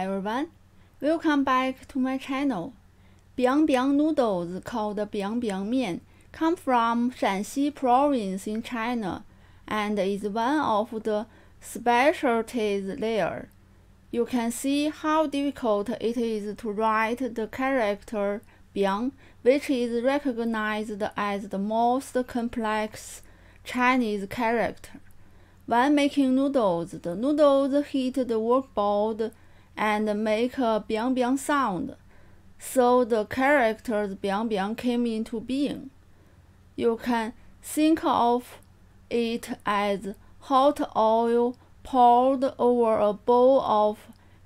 everyone, welcome back to my channel. Biang Biang noodles called Biang Biang Mian come from Shanxi province in China and is one of the specialties there. You can see how difficult it is to write the character Biang, which is recognized as the most complex Chinese character. When making noodles, the noodles hit the workboard and make a biang biang sound, so the characters biang biang came into being. You can think of it as hot oil poured over a bowl of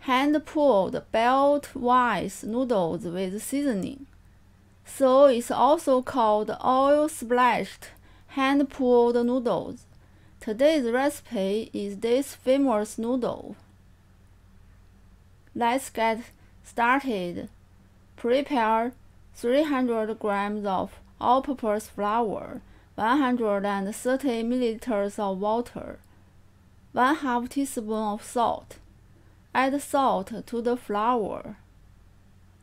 hand-pulled belt-wise noodles with seasoning. So it's also called oil-splashed hand-pulled noodles. Today's recipe is this famous noodle. Let's get started. Prepare 300 grams of all-purpose flour, 130 milliliters of water, 1 half teaspoon of salt. Add salt to the flour.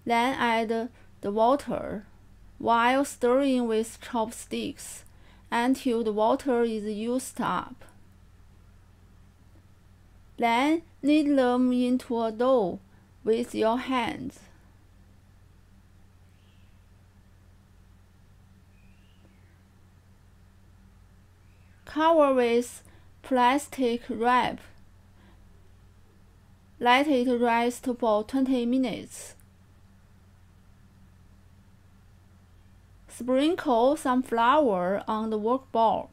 Then add the water while stirring with chopsticks until the water is used up. Then knead them into a dough with your hands. Cover with plastic wrap. Let it rest for 20 minutes. Sprinkle some flour on the workboard.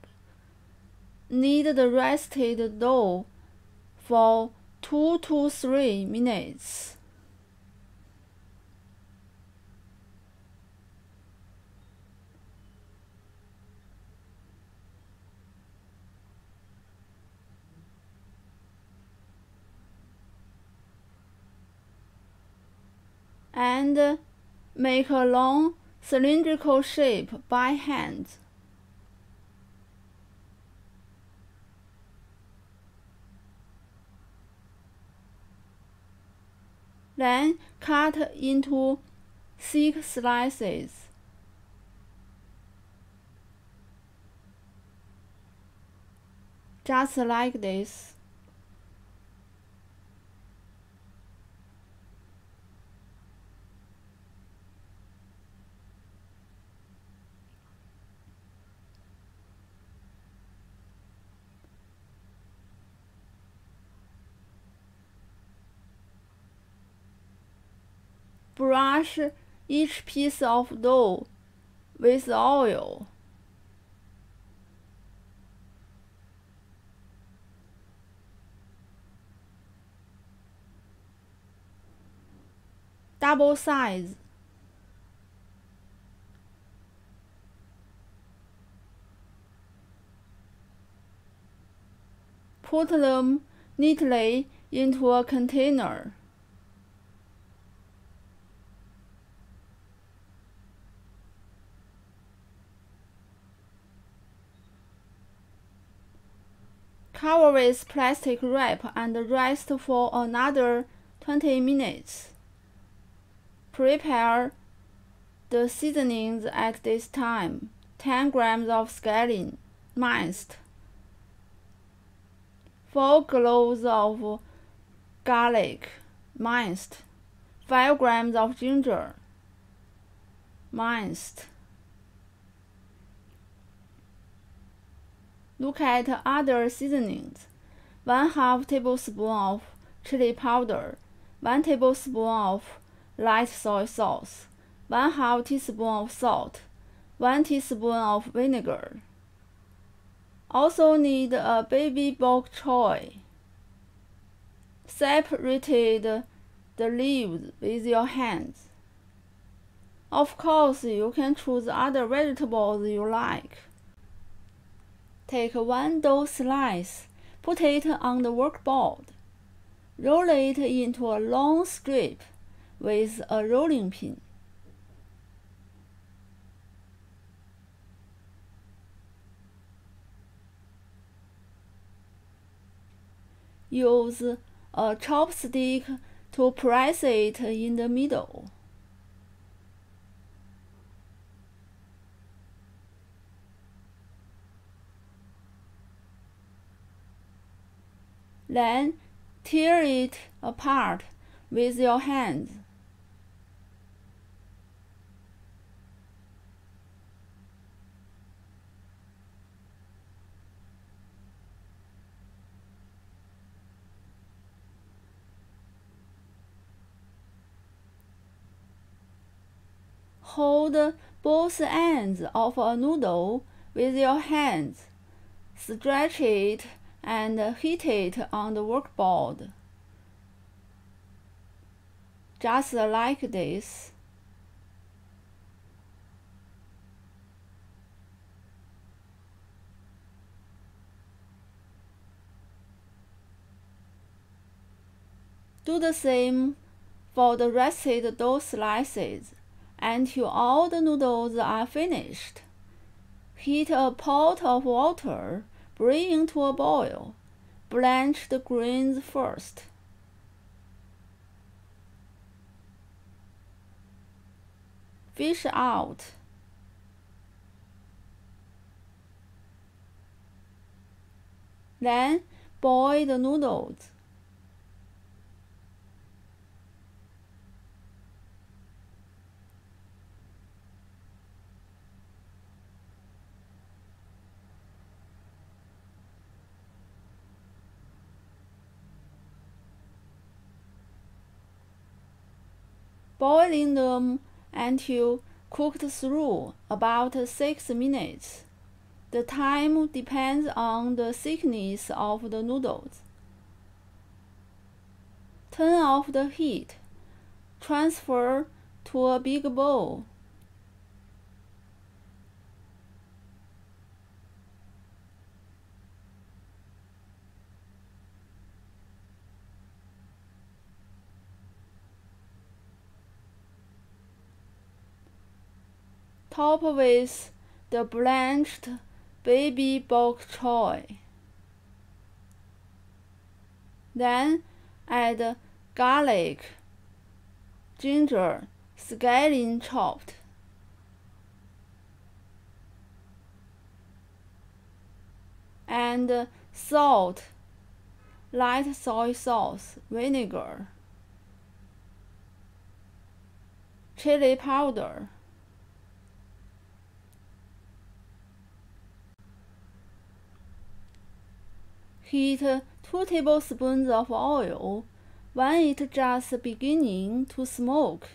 Knead the rested dough for 2 to 3 minutes. and make a long cylindrical shape by hand. Then cut into thick slices. Just like this. Brush each piece of dough with oil. Double size. Put them neatly into a container. Cover with plastic wrap and rest for another 20 minutes. Prepare the seasonings at this time. 10 grams of scallion, minced. 4 cloves of garlic, minced. 5 grams of ginger, minced. Look at other seasonings. 1 half tablespoon of chili powder, 1 tablespoon of light soy sauce, 1 half teaspoon of salt, 1 teaspoon of vinegar. Also need a baby bok choy. Separated the leaves with your hands. Of course, you can choose other vegetables you like. Take one dough slice, put it on the workboard. Roll it into a long strip with a rolling pin. Use a chopstick to press it in the middle. Then tear it apart with your hands. Hold both ends of a noodle with your hands. Stretch it and heat it on the workboard. Just like this. Do the same for the rested dough slices until all the noodles are finished. Heat a pot of water, bring to a boil. Blanch the grains first. Fish out. Then boil the noodles. Boiling them until cooked through about 6 minutes. The time depends on the thickness of the noodles. Turn off the heat. Transfer to a big bowl. Top with the blanched baby bok choy. Then add garlic, ginger, scallion chopped, and salt, light soy sauce, vinegar, chili powder. Heat 2 tablespoons of oil when it just beginning to smoke.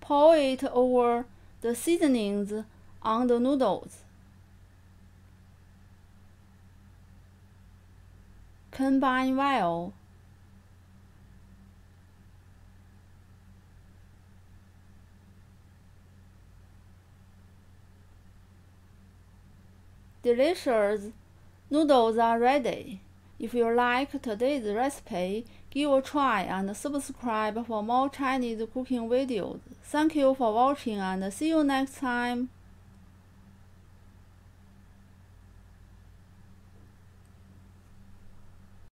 Pour it over the seasonings on the noodles. Combine well. Delicious Noodles are ready. If you like today's recipe, give a try and subscribe for more Chinese cooking videos. Thank you for watching and see you next time.